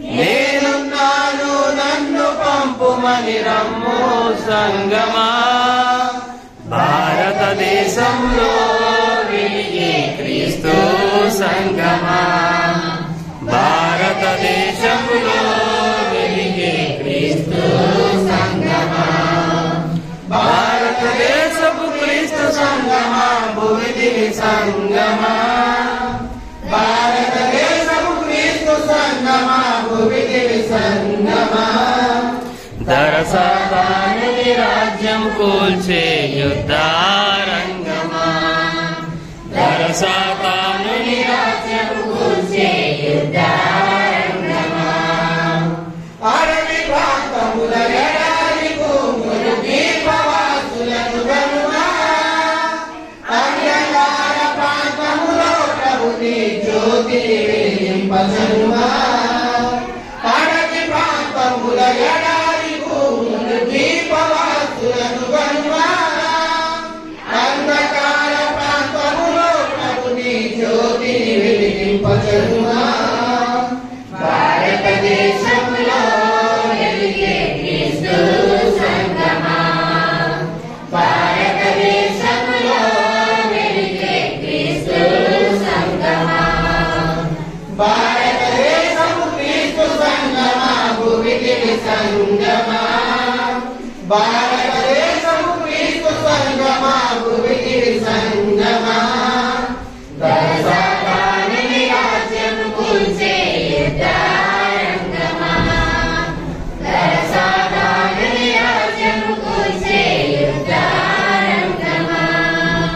నేనున్నాను నన్ను పంపుమని రమ్ము సంగమా. భారతదేశంలో వెలిగే క్రీస్తు సంగమా. భారతదేశంలో వెలిగే క్రీస్తు సంగమా. భారతదేశపు క్రీస్తు సంగమా భూమిదిని సంగమా. ప్రసాదాన్ని రాజ్యం కూల్చే యుద్ధారంగమా? దరసాదాని రాజ్యం కూల్చే యుద్ధారంగమా? అడవి ప్రాంతముల ఎడారి భూములు దీపవాసులను గనుమా? అంధకార ప్రాంతములో ప్రభుని జ్యోతి వెలింపజనుమా జ్యోతి వెలిగింపజనుమా భారతదేశంలో వెలిగే క్రీస్తు సంగమా భారతదేశంలో వెలిగే క్రీస్తు సంగమా భారతదేశము క్రీస్తు సంగమా భూమికి సంగమా భారతదేశము